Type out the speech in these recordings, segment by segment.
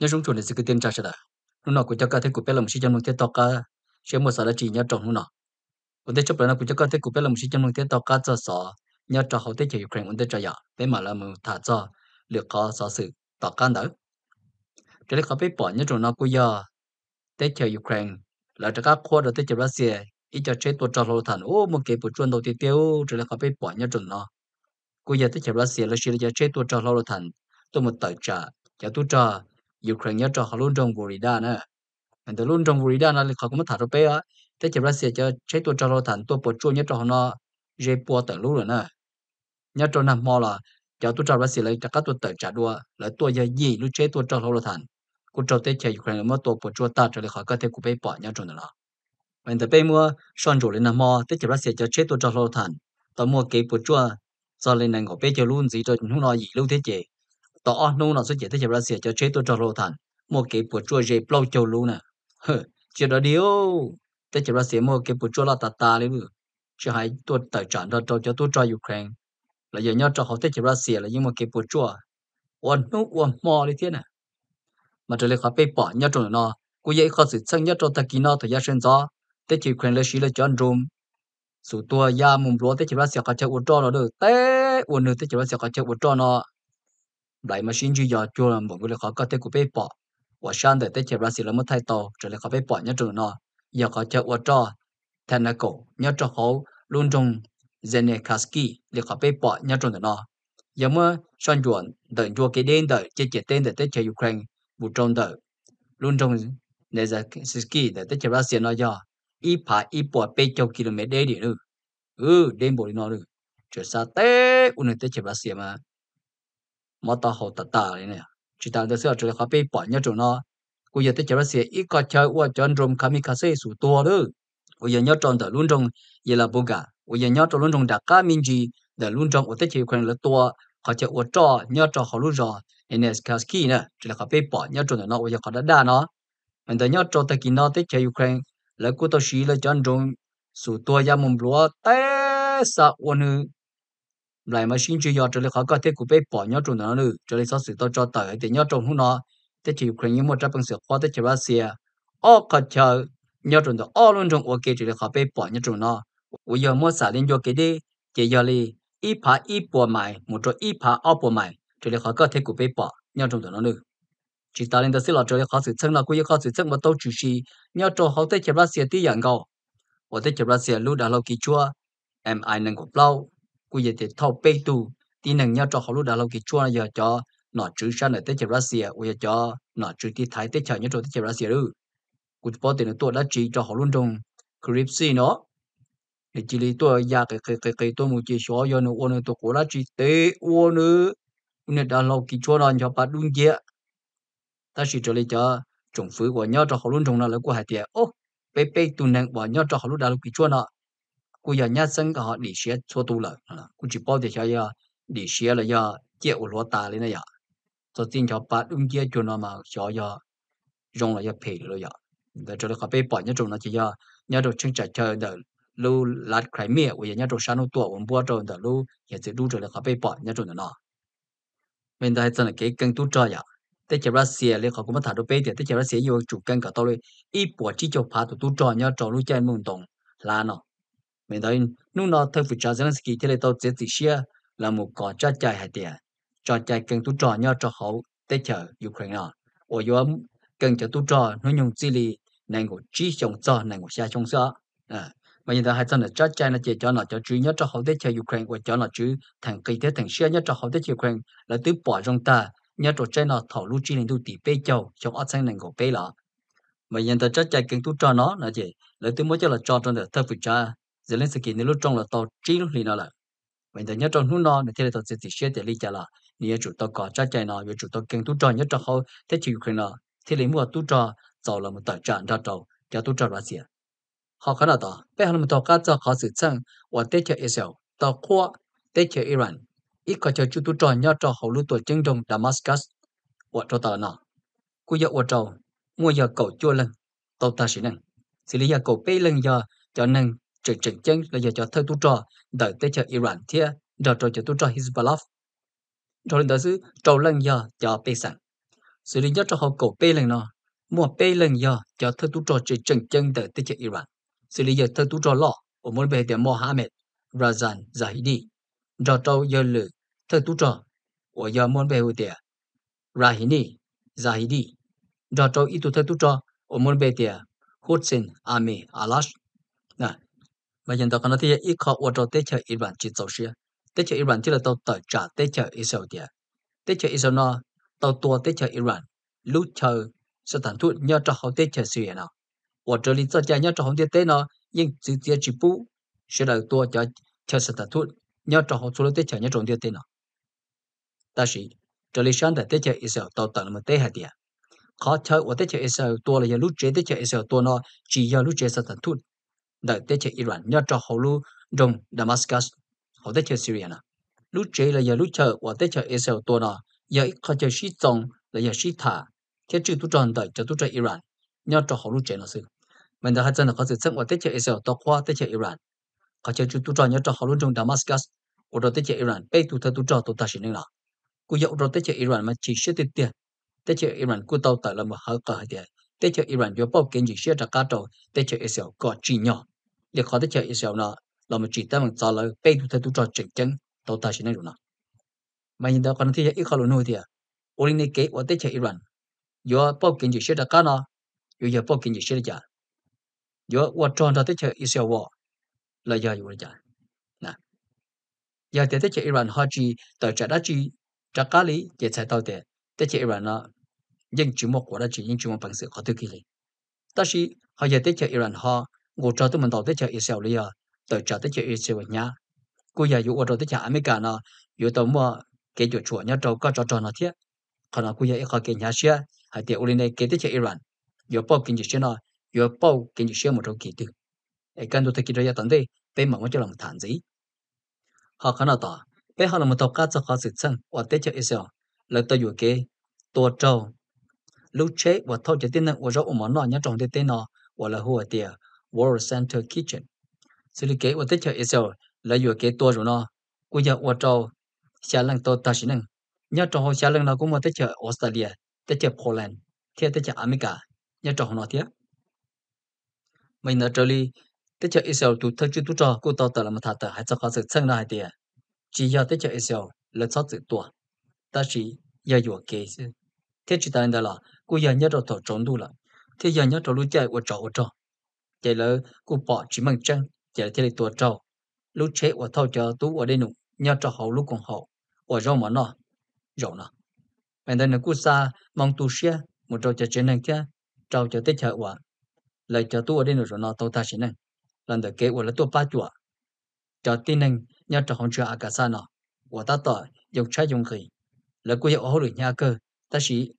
nhớ chúng chuẩn là sự cái tiền trả sẽ đó lúc nào cũng cho cả thế của bé là một sĩ trong thế to cả sẽ một sao là chỉ nhớ trọng lúc nào. Vấn thế chấp nhận cũng cho cả thế của bé là một sĩ trong thế to cả cho sợ nhớ cho hậu thế chỉ Ukraine vấn thế cho ya bé mà là một thả cho liệu có sợ sự to cả nữa. Cho nên có biết bỏ nhớ trong nó cũng giờ thế cho Ukraine, là cho các khoa đầu thế cho Russia ít cho chế tổ cho lâu thần ô một cái bộ chuyên đầu tiên tiêu. Cho nên có biết bỏ nhớ trong nó cũng giờ thế cho Russia, là chỉ là chế tổ cho lâu thần tôi một tờ trả cho tôi trả Ukraine nhớ cho họ luôn trong vùng Rida nè. Mình từ luôn trong Florida nó họ cũng thả rồi bé á. Thế chỉ Russia cho chế tôi cho nó thành tôi bỏ chuột nhớ cho họ nó dễ bỏ tận lúc rồi nữa nhớ cho nằm mò là cho tôi cho Russia lấy cho các tôi tự trả đua, lấy tôi giờ gì lúc chế tôi cho lo thành cũng cho tới chế Ukraine mà tôi bỏ chuột ta cho nên họ có thể cũng bị bỏ nhớ cho nó mình từ bé mua son rồi lên nằm mò thế chỉ Russia cho chế tôi cho lo thành tôi mua cái bỏ chuột cho lên này họ bé cho luôn gì cho nó gì luôn thế chị tỏ nung nó sẽ chỉ thế chỉ Russia cho chế tôi cho thành một cái bộ chua dễ bao châu luôn nè. Chỉ đó điều thế chỉ là sẽ cái bộ chua là tạt tạt đấy chứ hai tôi tài sản đó cho cho tôi cho Ukraine. Là giờ nhau cho họ thế chỉ là là những một cái bộ chua. Ôn nút ôn mò đi thế nè. Mà trở lại họ bị bỏ nhau trong nó. Cô dễ khó sự sang nhau ta kỹ nó thời gian sinh gió. Thế Ukraine là chỉ là chọn room số được. Té đại mà xin chú giờ chú là một người khó có thể của bé bỏ. Và sang để tới chế ra xí là mất thay tàu trở lại khó bé bỏ nhớ trường nó giờ có chơi và trò thành là cổ, nhớ trò hậu luôn trong Zenekaski để khó bé bỏ nhớ trường nó giờ mà sang chuẩn đợi chúa cái đến đợi chế chế tên để tới chế Ukraine, vụ trong đợi. Luôn trong Zenekaski để tới chế ra xí nó giờ ít phải ít bỏ bé châu km đấy đi nữa ừ đêm bộ đi nó nữa trở xa té, u nên tới chế ra xí mà mà ta hậu ta ta này nè chỉ ta được sự cho họ bị bỏ nhớ trong nó cô giờ tới chỗ sẽ ít có chơi qua chọn rồng kamikaze số tua đó cô giờ nhớ chọn đó luôn trong giờ là boga cô giờ nhớ chọn luôn trong đặc cá minh gì để luôn trong ở tới chơi quan là tua họ chơi ở trò nhớ trong họ luôn rồi nên cái ski nè chỉ là họ bị bỏ nhớ trong nó bây giờ họ đã đa nó mình tới nhớ trong tới kia nó tới chơi Ukraine là cô tôi xí là chọn rồng số tua ya mồm lúa té sa ôn lại mà xin chỉ cho lấy khó có thể cụ bé bỏ nhau trong nó nữa cho lấy số sự to cho tới để nhau trong hôm nó để chỉ ukraine một trăm phần sự khó để chỉ russia ở khó chờ nhau trong đó ở luôn trong ok chỉ lấy khó bé bỏ nhau trong nó bây giờ mua xả lên cho cái đi chỉ giờ đi ít phá ít bỏ mày một chỗ ít phá ở bỏ mày cho lấy khó có thể cụ bé bỏ nhau trong nó nữa chỉ ta lên đó sẽ là cho lấy khó sự chân là cũng như khó sự chân mà tao chú xí nhau trong hậu thế chỉ russia tí dạng gạo ở thế chỉ russia lúc đã lâu kỳ chua em ai nâng cục lâu cú giờ thì thâu bê tu tí năng nhau cho họ lúc đó lâu kỳ chua, giờ cho nọ chữ sang lại tới chợ Russia bây giờ cho nọ chữ tí thái tới chợ nhau cho tới chợ Russia rồi cú bỏ tiền tôi đã chỉ cho họ luôn trong crypto nó. Thì chỉ lý tôi ya cái cái cái cái tôi muốn chỉ số giờ nó ôn tôi cố đã chỉ tế ôn nữa nên đã lâu kỳ chua nó cho bắt đúng chưa ta chỉ cho lấy cho trồng phứ của nhau cho họ luôn trong nó là của hai tiền ô, bê bê tu năng của nhau cho họ lúc đó lâu kỳ chua nó cô giờ nhát cả họ đi xe cho tu lợi cô chỉ bảo để cho giờ đi xe là giờ chế ở lúa ta lên này giờ cho tin cho bạn đúng kia cho nó mà cho giờ dùng là giờ phê rồi giờ để cho nó có bị bỏ nhớ trong nó chỉ giờ nhớ đồ chân chạy chơi đợi lu lát khai mía của nhớ đồ sáng nó tua ổn bua trong đợi lu ya chỉ đủ rồi là có bị bỏ nhớ trong nó mình đã thấy là cái cân tu cho ya thế chỉ Russia lấy họ cũng thả đồ bê thì thế chỉ Russia yêu chủ cân cả tao tôi ít bỏ chỉ cho phá tụ tu cho nhớ cho lu chơi mừng đồng là nó mình thấy nung nó thay phụ cha Zelensky thì lại tàu dễ chỉ xia, là một cỏ cho chạy hạt tiền cho chạy cần tu trò nhau cho hậu tế chở Ukraine ở yếu cần cho tu trò nó nhung chỉ lì, này của chỉ chống cho, này của xa chống sợ à mà hiện tại hai chân là cho chạy là chỉ cho nó cho chú nhớ cho hậu tế chở Ukraine và cho nó chú thằng kỳ thế, thằng xia nhớ cho hậu tế chở Ukraine, là từ bỏ trong ta nhớ cho chạy nó thảo lưu chi nên tu tỷ bê châu, trong ớt sang này của bê lọ. Mà hiện tại cho chạy cần tu trò nó là gì? Là từ mới cho là cho trong được thay phụ cha Zelensky nếu lúc trong là tàu chiến lúc lì nó là mình thấy nhớ trong lúc nó thì tàu sẽ chỉ xe để lý trả là nếu chủ tàu có trái chạy nó nếu chủ tàu kinh tu trò nhớ trong hậu thế chỉ Ukraine thì lấy mua tu trò, giàu là một tài sản ra tàu cho tu trò Russia họ khá là đó bây giờ một tàu cá cho họ sự chân và tế cho Israel, tàu khoa tế cho Iran. Ít có cho chủ tu trò nhớ trong hậu lúc tuổi chân trong Damascus, và cho tàu nó cú giờ và tàu mua giờ cầu chua lần tàu ta sẽ nâng xử lý giờ cầu bê lần giờ cho nâng trực trực chân là giờ cho thơ tu trò, đợi tới cho Iran thia đợi cho cho tu trò Hezbollah. Rồi đó sự trâu lần giờ cho bê sẵn sự lý cho họ cổ bê lần nó mua bê lần giờ cho thơ tu trò chỉ chân chân đợi tới cho Iran. Sự lý giờ thơ tu trò lọ ở muốn bề để Mohammed, Razan Zahidi. Rồi trâu giờ lử thơ tu trò ở giờ muốn bề hồi để Rahini Zahidi. Rồi trâu ít tu thơ tu trò ở muốn bề để Hussein Ami Alash nè và hiện tại nó thì ít khó ô tô tết chờ Iran chỉ tổ chức. Tết chờ Iran thì là tàu tàu trả tết chờ Israel địa tết chờ Israel nó tàu tua tết chờ Iran lúc chờ, sẽ tản thuận nhớ cho họ tết chờ Syria nào. Ô tô lý do cha nhớ cho họ tết tết nó, nhưng sự tiết chỉ bù sẽ là tua cho chờ sẽ tản thuận nhớ cho họ số tết chờ nhớ trong tết tết nào ta chỉ trở lý sáng tại tết chờ Israel tàu tàu mà tết hạt địa khó chơi ở tết chờ Israel tua là giờ lúc chế tết chờ Israel tua nó, chỉ giờ lúc chế sẽ tản thuận đại tế chế Iran. Nhớ cho hậu lưu trong Damascus. Hậu tế chế Syria nè. Lúc chế là giờ lúc chờ. Và tế chế Israel tua nọ. Giờ khó chế sĩ tông là giờ sĩ thả thế chứ tu tròn đại cho tu chế Iran. Nhớ cho hậu lưu chế nó sự mình đã hát chân là có sự sân và tế chế Israel. Tua qua tế chế Iran. Khó chế chứ tu tròn nhớ cho hậu lưu trong Damascus. Ở đó tế chế Iran. Bây tu thơ tu tròn tu ta sĩ nữa cú dậu rồi tới chợ Iran mà chỉ sẽ tiền tiền. Tới chợ Iran, cú tàu tại là một hở cờ tiền. Tới chợ Iran vừa bao kiến chỉ sẽ ra cá trầu. Tới chợ Israel, có chỉ nhỏ. để khó tế chế Israel nó là một chỉ ta mình trả lời bây tu theo tu trò chỉnh chân tàu ta xin nữa mà nhìn đó còn thì ít khó luôn thôi thì ở đây cái ở tế chế Iran vô bao kiến gì sẽ ra cá nó vô giờ bao kiến gì sẽ ra yo wa tròn ra tới chơi Israel war là giờอยู่rồi nè giờ tới chơi Iran họ chỉ tới trả đã chỉ trả cá lý để chạy tàu để tới chơi Iran nó nhưng chỉ một quả đã chỉ nhưng chỉ một bằng sự khó thực hiện但是họ giờ tới chơi Iran họ 我找到们到底叫一小里啊，到找到叫一小伢，故呀有我找到叫阿没干呢，有到么给就做伢找个找找那天，可能故呀一下给伢些，还得屋里呢给的叫一软，有包给你些呢，有包给你些么找给的，哎，干到他给着要等待，被妈妈就那么谈子，好看那到，被好那么到家做好事情，我得叫一小，来到有给多找，lúc chế và thâu chế tin năng của rõ ủng nó nhá trọng tế tế nó và là hùa tiền World Center Kitchen. Sự lý kế của tích hợp Israel là dù kế tua rồi nó, của giờ ở trâu, xa lăng tôi ta xin năng. nhà Trò hồ xa lăng nó cũng mà tích hợp Australia, tích hợp Poland, thiết tích hợp America, nhà Trò hồ nó thiết. Mình ở trâu lý, tích hợp Israel tụ thức chú tụ trò, của tao tờ là mà thả tờ, hãy cho khó sự chân ra hai tìa. Chỉ do tích hợp Israel là cho sự tua, ta chỉ do dù kế thế chỉ ta là, của giờ nhớ trâu thổ trốn đủ là, thế giờ nhớ trâu lũ chạy của trâu của trâu chạy là cụ bỏ chỉ mang chân chạy thế này tua trâu lúc chế của thâu chờ, tú ở đây nụ nhớ cho hậu lúc còn hậu. Ở rau mà nó rau nó mình đây là cụ xa, mong tu xe một trâu chờ trên này kia, trâu chờ tết chợ quả lại cho tú ở đây nụ rồi nó tôi ta chế năng. Lần đầu kế của là tôi ba chùa. Cho tin năng nhớ cho hậu chưa cả xa nó của ta tỏ dùng trái dùng khí là cụ hiệu hậu được nhà cơ ta chỉ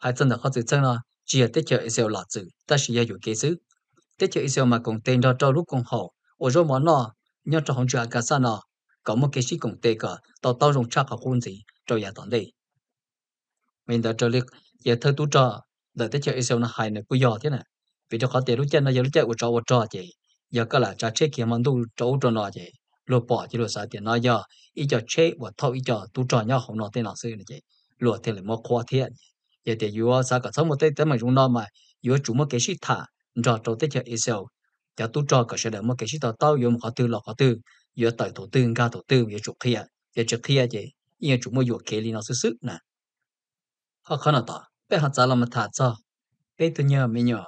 hai chân là khó tự chân nó chỉ là tết chờ sẽ là chữ ta chỉ là dùng kế xứ thế chờ Israel mà cùng tên đó cho lúc cùng họ ở rồi món nó nhớ cho hồng chưa cả sa nó có một cái gì cùng tên cả tao tao dùng chắc cả quân gì cho nhà tận đi. Mình đã cho lực giờ thơ tu trò. Đợi thế chờ Israel nó hay này, cô giờ thế này. Vì cho khó tiền lúc chân nó, giờ lúc chạy của cháu của cháu chị. Giờ cái là cha chế kia mà tu cháu cho nó chị. Lo bỏ chỉ lo sao tiền nó giờ ý cho chế và thâu, ý cho tu cho nhau không nó tên nào xưa này chị. Lo thì là mua khoa thiệt giờ thì yêu sao cả sống một tên tới mà chúng nó mà. Yêu chủ một cái gì thả cho cháu tới cho Israel. Cho tu cho cả sẽ đỡ một cái gì tao tao dùng họ tư lọ họ tư giờ tại tổ tư ga tổ tư giờ chụp kia giờ chụp kia chị yêu chụp mua yêu kia li nó sức sức nè. Họ khó là ta bé họ trả mà thả cho. Bé tôi nhớ mình nhớ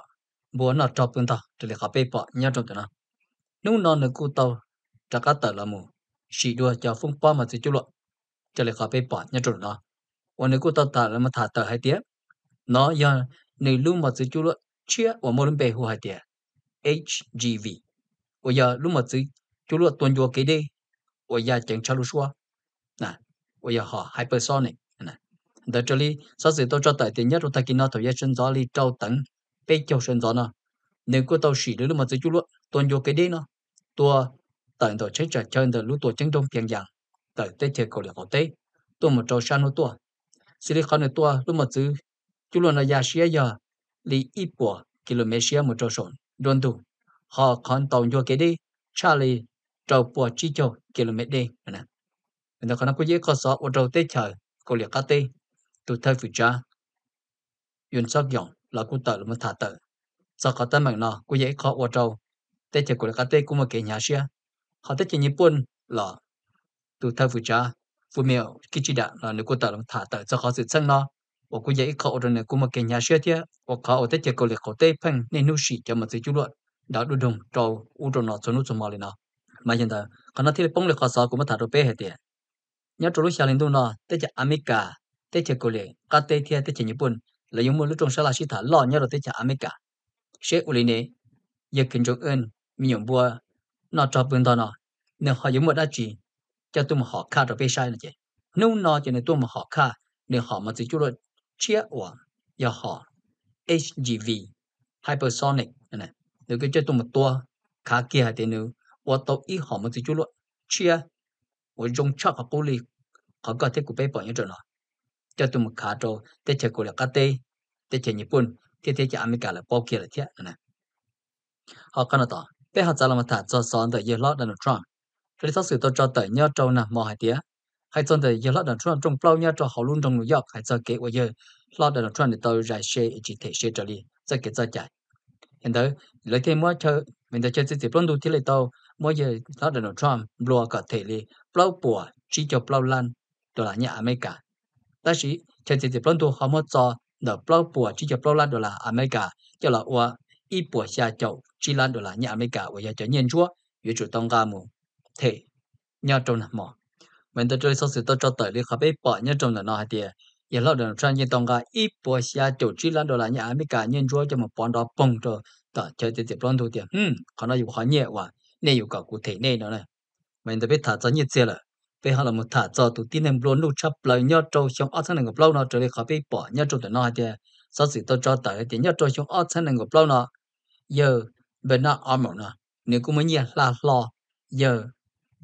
bố nó cho bún tao để họ bê bỏ, nhớ trong nó. Nếu nó được cụ tao cho cá tờ là mù. Chỉ đua cho phong bao mà chỉ chú lộ cho để họ bê bỏ, nhớ trong nó. Còn nếu cụ tao tờ là mà thả tờ hai tiếng. Nó giờ nếu lúc mà chỉ chú lộ chia và mô lên bề hồ hai tiếng HGV và giờ lúc mà chỉ chú lộ tuần vô kế đi và giờ chẳng cho lúc xua. Nè và giờ họ hypersonic. Nè đó cho li sau sự tôi cho tại tiền nhất rồi ta kinh nó thời gian sinh gió li trâu tấn bây giờ sinh gió nó nếu có tàu xỉ nữa mà chỉ chú luôn tuần vô kế đi nó tua tận tổ chế trả chân từ lúc tổ chân trong phiền giang tại tết chơi cầu liệt cầu tết tua một trâu san nó tua. Silicon này tua lúc mà chỉ chú luôn là giá xía giờ li ít bộ km một trâu sồn đồn đủ họ còn tàu vô cái cha li trâu bộ chỉ cho km đi nè mình đã có nói có dễ có số ở trâu tết chờ cầu liệt cá tê, tụ thay phụ cha yun sắc dòng là cú tờ là một thả tờ sau có tâm mạng nó cú dễ khó ô trâu tết chỉ liệt cái tê cũng một cái nhà xia họ tết chỉ nhật bản là từ thay phụ cha phụ miêu khi chỉ đã là nếu cú tờ là một thả tờ sau khó sự sang nó 我估计考着呢，估么给人家说的，我考我在这个里考对碰，那努西就么子就了，然后动找乌着呢，做努做毛里呢，mà hiện tại còn nó thì bông được khó sao cũng thả đồ bé hết tiền nhớ chỗ lúc xa lên đâu nó tới chợ America tới chợ cô lệ cá tây thì tới chợ Nhật Bản là dùng một lúc trong là sĩ thả lo nhớ rồi tới chợ America sẽ uli này giờ kinh trong ơn mình dùng bùa nó cho bên đó nó nếu họ dùng một đá chỉ cho tôi mà họ khá rồi bé sai là chứ nếu nó cho nên tôi mà họ khá nếu họ mà chỉ chú rồi chia ủa do họ HGV hypersonic này nếu cái chơi tụm một tua khá kia thì nếu và tàu ý họ một chút luôn chia và dùng chắc học cố li họ có thể của bay bỏ như chỗ nào cho tụi một khá trâu để chơi của là cá tê để chơi nhật bản thì thế chơi America là bao kia là thế này họ cần là bé họ trả lời mà thả cho son tới giờ lót là Donald Trump rồi sau sự tôi cho tới nhớ trâu nè mò hai tiếng hay chân thì giờ lát đằng chuẩn trong bao nhiêu cho họ luôn trong New hay cho kế bây giờ lát đằng chuẩn thì tôi giải xe chỉ thể xe trở đi giờ kế giờ chạy hiện tại, lấy thêm mỗi chơi mình đã chơi chỉ chỉ plon đủ thì lấy tàu mỗi giờ lát đằng chuẩn bloa cả thể đi bao bùa chỉ cho bao lan đó là nhà America ta chỉ chơi chỉ chỉ plon đủ họ mới cho đó bao bùa chỉ cho bao lan đó là America cho là qua ít bùa xa chậu chỉ lan đó là nhà America bây giờ cho nhân chúa yếu chủ tông ga mù thể nhau trong mỏ mình tôi chơi sau sự tôi cho tới đi học ấy bỏ nhớ trong là nó hay tiền giờ lâu đường sang như tông gà ít bỏ xa chủ trí lan đồ là nhà Mỹ cả nhân chúa cho một bọn đó bùng rồi tờ chơi tiền tiền bông thu tiền hmm còn nó dùng khó nhẹ quá. Nên dùng cả cụ thể này nó này. Mình tôi biết thả cho như thế là. Bây giờ là một thả cho tụi tin em luôn lúc chấp lời nhớ trâu xong ở thằng này gặp lâu nó chơi đi khắp ấy bỏ nhớ trong là nó hay tiền sau sự tôi cho tới tiền nhớ trâu xong ở thằng này gặp lâu nó. Giờ, bên nó ở một nó nếu cũng mới nhẹ là lo. Giờ,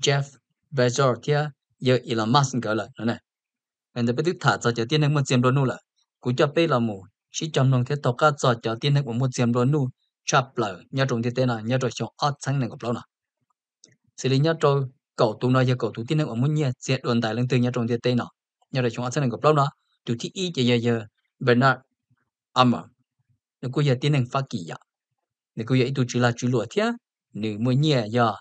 Jeff Bezos kia ยเนี่ยโจชงอ้อชั้นหนึ่งกับปลอนเนาะจะเลยเขาไปปอเนี่ยโจแต่นอเดียสักสิตัวจอแต่เดียวเนี่ยโจชงอ้อชั้นหนึ่งกับปลอนเนาะเยอะเป็นน่าอามเนาะเนี่ยกูไม่เนี่ยลาลอเยอะเจฟเบซอร์เทียเยอะอีลอนมัสก์ก็เลยเนาะมันจะไปถ่ายจะจะที่นั่งมันเจียมปลอนนู่นละกูจะไปละหมูชี้จำลองเทียตอกก็จะจะที่นั่งมันเจียมปลอนนู่น chập lờ nhớ trong thế nào nhớ trong trong ớt sáng này gặp lâu nào xử lý nhớ trong cầu tu nói giờ cầu tu tin năng ở muốn nhớ sẽ đồn đại lên từ nhớ trong thế nào nhớ trong trong ớt sáng này gặp lâu nào tu thi ý giờ giờ Bernard Ammer nếu cô giờ tin năng phát kỳ ya nếu cô giờ tu chỉ là chỉ luật thế nếu muốn nhớ giờ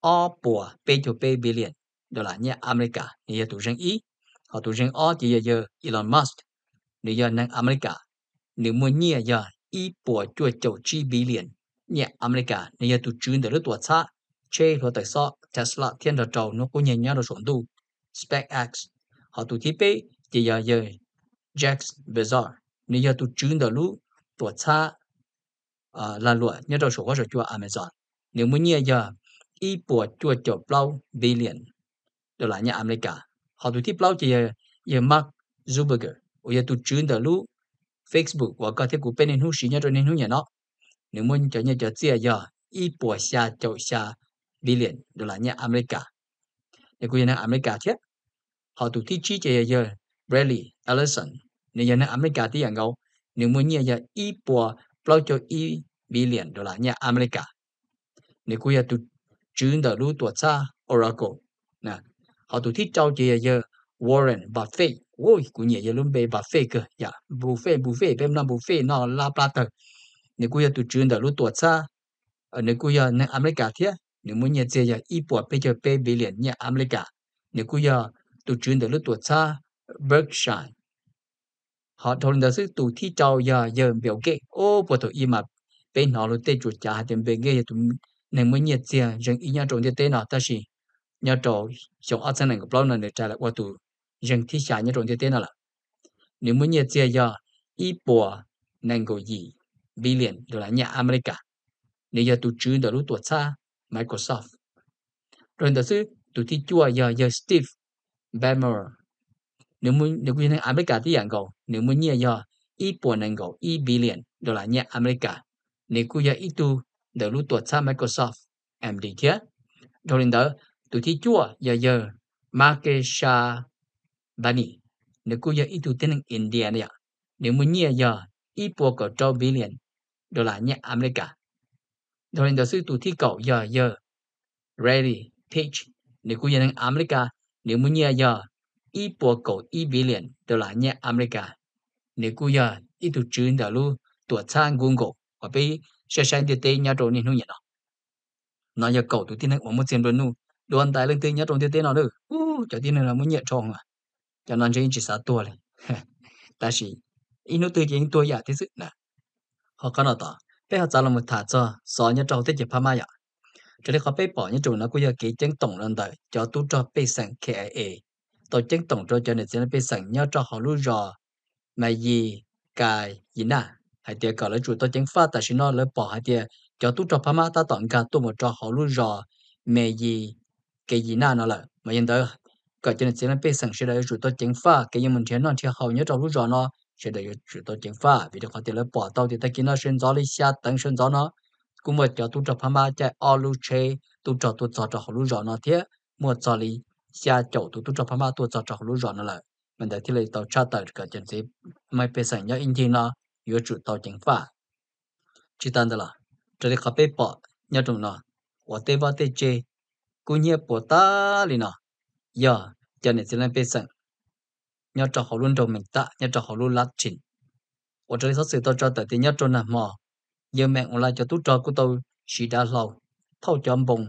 ở bùa bê cho bê billion đó là nhà America. Nhà giờ tụ ý. Họ tụ rằng ó thì giờ giờ Elon Musk. Nếu giờ năng America. Nếu muốn nhà giờ ý bỏ chua chầu chi billion nhà America, nếu giờ tụ chuyên được rất tuột xa chế lo tại sao Tesla thiên đờ trầu nó có nhà nhà đồ sổn tu SpaceX, họ tụ thiết bị thì giờ giờ Jack Bezos, nếu giờ tụ chuyên được lúc tuột xa là loại nhà đồ sổ có rồi cho Amazon. Nếu muốn nhà giờ ý bỏ chua chầu bao billion đó là nhà America họ tụi tiếp lâu chỉ giờ Mark Zuckerberg. Bây giờ tụi chuyên đã lúc Facebook và các thiết của bên hữu sĩ nhớ rồi nên hữu nhà nó. Nếu muốn cho nhà cho chia giờ, ít bỏ xa, chậu xa billion đó là nhà America. Để của nhà America chứ. Họ tụi tiếp chi chỉ giờ Bradley Ellison nếu nhà America thì hàng ngầu nếu muốn nhà giờ ít bỏ bao cho ít billion đó là nhà America. Nếu của nhà tụi chuyên từ lúc tuổi xa, Oracle. Nè họ tụi thích trao chị giờ Warren Buffett. Ôi cũng nhẹ giờ luôn về Buffett cơ. Dạ Buffett Buffett bên năm Buffett nó là Platter nếu cô giờ tụi trường đã lúc tuổi xa ờ, nếu cô giờ nên America thế nếu muốn nhẹ giờ ít bỏ bây giờ bây bị liền nhẹ America. Nếu cô giờ tụi trường đã lúc tuổi xa, Berkshire. Họ thôi đã sức tụi thi trao giờ giờ biểu kệ ô, bộ tụi im mà bên họ lúc tê chuột trả tiền về nghe tụi nên muốn nhẹ giờ rằng ý nhau trộn tiền tế nào ta chỉ nhà trò trong ở trên này của bao lần để trả lại qua tù dân thi xã nhà trộn thế tên là? Nếu muốn nhớ chơi giờ ít bùa nên gọi gì billion đó là nhà America. Nếu giờ tụ chứ đã lúc tuổi xa Microsoft. Rồi đó chứ tụ thi chua giờ giờ Steve Ballmer. Nếu muốn, nếu quý nhân America thì anh gọi nếu muốn nhớ giờ ít bùa nên gọi ít billion đó là nhà America. Nếu quý giờ ít tu đã lúc tuổi xa Microsoft. MD kia rồi đó tụi thi chua giờ giờ Market share bani nếu cô giờ ít tu tên India này nếu muốn nhẹ giờ ít bộ có trâu billion đô la nhẹ America. Rồi đó sư tu thi cầu giờ giờ ready page nếu cô giờ năng America, nếu muốn nhẹ giờ ít bộ có ít billion đô la nhẹ America. Nếu cô giờ ít tu chữ đã lu tuổi sang google và bị sẽ sang địa tây nhà trộn nên nó nhỉ nó giờ cầu tu tin này một tiền luôn luôn đoàn tài lên nhất trong trộn địa tây nào được u cho tin là muốn nhẹ tròn à. Cho nên chỉ sát tua này. Ta chỉ inu tự nhiên tua giả thế sự nè. Họ có nói đó bây giờ trả là một thả cho so nhất trâu thế chỉ phá ma ya cho nên họ bây bỏ nhất trâu nó cũng giờ kỹ chân tổng lên đời cho tu cho bây sẵn KIA tổ chân tổng cho cho nên sẽ bây sẵn nhau cho họ lưu rò. Mà gì cài gì nè hay tiệt cả lấy chủ tổ chân phát tại nó lấy bỏ hai tiệt cho tu cho pha ma ta tổng cả tu một cho họ lưu rò. Mẹ gì cái gì nào nó là mà hiện tới cả trên chỉ là bên sân sẽ là chủ tôi chính pha cái những mình thấy nó thì hầu như trong lúc rồi nó sẽ là chủ tôi chính pha vì được có thể là bỏ tàu thì ta kia nó sinh gió lý xa tận sinh gió nó cũng mà cho tu tập tham ba chạy all lu chê tu trọ tu trọ trọ hầu lúc rồi nó thế mua trọ lý xa chỗ tu tu tập tham ba tu trọ trọ hầu lúc rồi nó là mình đã thấy là tàu cha tàu cái chuyện chỉ mấy bây giờ nhớ in thì nó yếu chủ tàu chính pha chỉ tan đó là trở đi cà phê bỏ nhớ trong nó và tế vào tế chơi cú nhẹ bỏ ta lì nọ giờ cho này sẽ lên bây giờ nhớ cho họ luôn đầu mình ta nhớ cho họ luôn lát chín, ở đây số sự tôi cho tới thì nhớ cho nằm mò giờ mẹ cũng lại cho tôi cho của tôi chỉ đã lâu thâu cho bông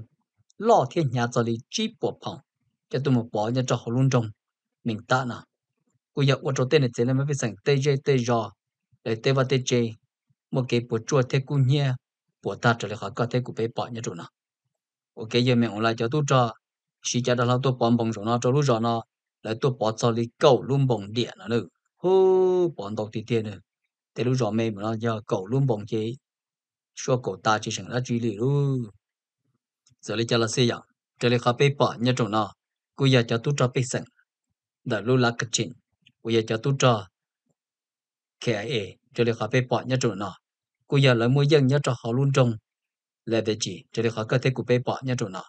lo thiên nhà cho đi chi bỏ, phòng cho tôi một bỏ nhớ cho họ luôn trong mình ta nọ cú giờ ở chỗ tên này sẽ lên bây giờ tj tj để tê và tj một cái bộ chua thế cú nhẹ bỏ ta trở lại khỏi có thể cú bé bỏ nhớ chỗ nào ok giờ mình ông lại cho tôi cho chỉ cho đó tôi bỏ bông rồi nó, cho lúc rồi nó, lại tôi bỏ cho đi cầu luôn bông điện nữa hô bỏ đầu tiên tiên nữa để lúc rồi mày nó, giờ cầu luôn bồng chế. Số cầu ta chỉ 剩 là chỉ lý luôn giờ lấy cho là xây dựng để lấy khó bê bỏ nhớ chỗ nó. Cô giờ cho tôi cho bê sẵn. Để lúc là cái chuyện cô giờ cho tôi cho KIA để lấy khó bê bỏ nhớ chỗ nó. Cô giờ lấy mỗi dân nhớ cho họ luôn trong là về chỉ để lấy khó có thể của bé bỏ nhớ chỗ nào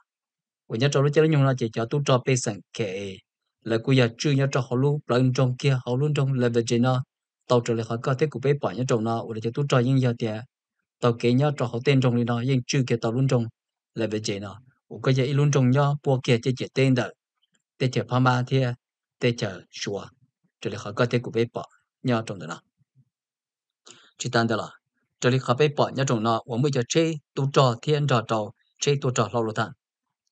của nhớ chỗ lúc chơi nhung là chỉ cho tu cho bé sẵn KIA là cô giờ chưa nhớ cho họ luôn lần trong kia, họ luôn trong là về chỉ nó. Tàu trở lại họ có thể cũng bé bỏ nhớ chỗ nào của là cho tôi cho những giờ tiền à. tàu kế nhớ cho họ tên trong đi nó nhưng chưa kia tàu luôn trong là về chỉ nó. Của cái giờ luôn trong nhớ bua kia chỉ chỉ tên đó để chờ phá ma thì à, để chờ sửa trở lại họ có thể cũng bé bỏ nhớ trong đó nào chỉ tan đó là trở lại họ biết bỏ nhớ trong nó 我们就这都找天找找这都找老路谈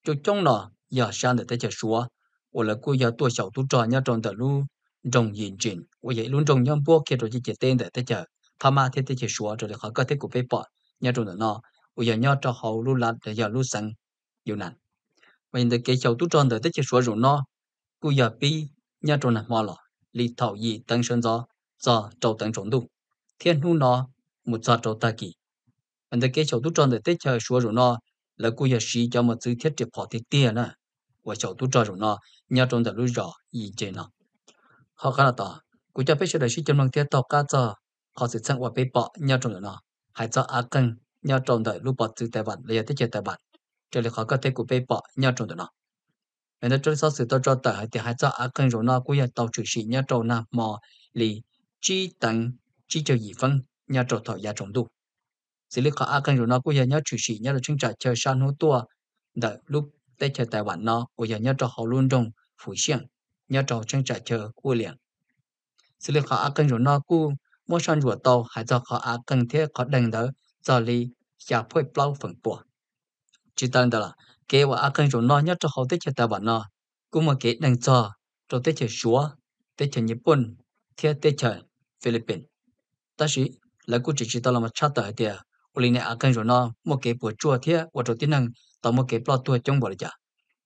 就中了要想的在这说。我来过要多小都找人家种的路种认真，我也论种样波开着去接单的，在这他妈天天去说这里好个天古被包，人家种的呢，我要要找好路拉的要路生有难，我现在给小都种的在去说容呢，我要比人家种的嘛了，里头一等生着着找等种度，天路呢 một sao trâu ta kì anh ta cái cháu tú tròn để tết chơi xua rồi nó là cô giờ xí cho một thứ thiết chế bỏ thiết tiền nữa và cháu tú tròn rồi nó nhà tròn đã lúa rõ gì chế nó họ khá là to cô cho biết sẽ đại sĩ trong lòng thiết to cá cho họ sẽ sang qua bế bỏ nhà tròn rồi nó hãy cho á cân nhà tròn đã lúa bỏ thứ tài bản là thiết chế tài bản trở lại họ có thể của bế bỏ nhà tròn rồi nó mình đã cho sau sự tôi cho tờ thì hãy cho á cân rồi na cô giờ tàu trừ sĩ nhà tròn nà mò lì chi tặng chi cho gì phân nhà trọ thọ nhà trong đủ xử lý khó ác cân rồi nó cũng là nhà chủ sĩ nhà là chứng trả chờ san hô tua đợi lúc tới chờ tài bản nó bây giờ nhớ trọ họ luôn trong phủ hiện nhớ trọ chân trả chờ của liền xử lý khó ác cân rồi nó cũng mua sang rùa tàu hay do khó ác cân thế khó đừng đỡ do lý xả phơi bao phần bùa chỉ tên đó là kế và ác cân rồi nó nhớ trọ họ tới chờ tài bản nó cũng mà kế đừng cho cho tại chờ súa tới chờ Nhật Bản thế tới chờ Philippines ta sĩ lagu chi chi ta lama cha ta hati ya uli ne akan jo na mo ke po chua thi ya wato ti nang ta mo ke pla tuwa chong bo la ja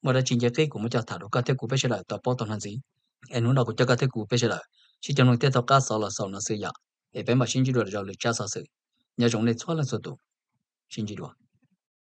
mo ra chin je ke ku mo cha ta ro ka te ku pe she la ta po ton han zi. E nu na ku cha ka te ku pe she la shi chang nong te ta ka sa la sa na se ya. E pe ma shin ji ro ra le cha sa se. Nya jong le chwa la so do shin ji ro.